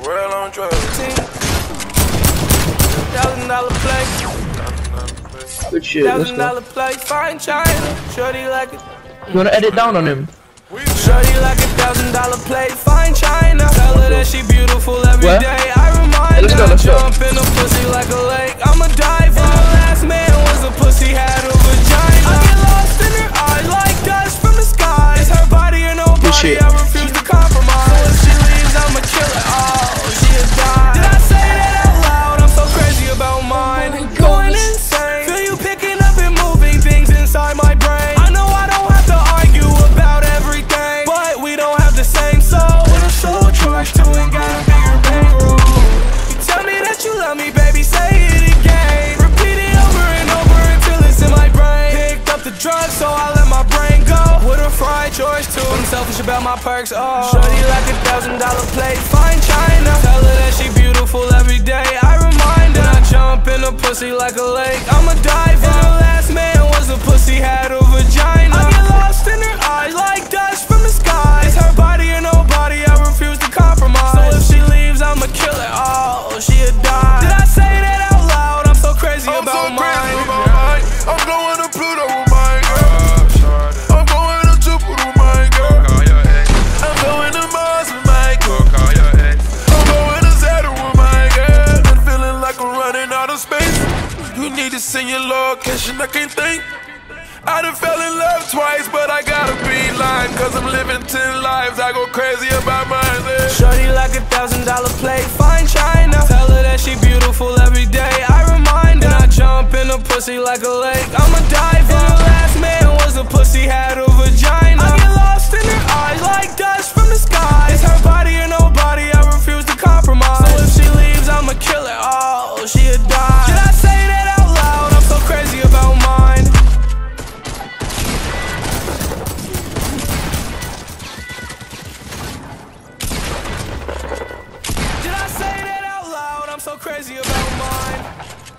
the world on drugs. Thousand dollar play, Good shit. Thousand go. dollar play, fine china. Shorty like it, You wanna edit down on him? shorty like a thousand dollar play, fine china. Tell her that she beautiful every What? day. I remind Let's her, jump in a pussy like a lake. I'm a diver. The last man was a pussy, had a vagina. I get lost in her eyes like dust from the sky. It's her body or nobody. shit. I'm about my perks. Oh, shorty like a thousand dollar plate, fine china. Tell her that she beautiful every day. I remind her. I jump in a pussy like a lake. I'm a diver. And the last man was a pussy, had a vagina. Need to your location, I can't think. I done fell in love twice, but I gotta be lying. Cause I'm living ten lives. I go crazy about mine. eh. Shorty like a thousand dollar plate, fine china. Tell her that she beautiful every day. I remind her. And I jump in a pussy like a lake. I'm a diver. And the last man was a pussy, had a vagina. So crazy about mine.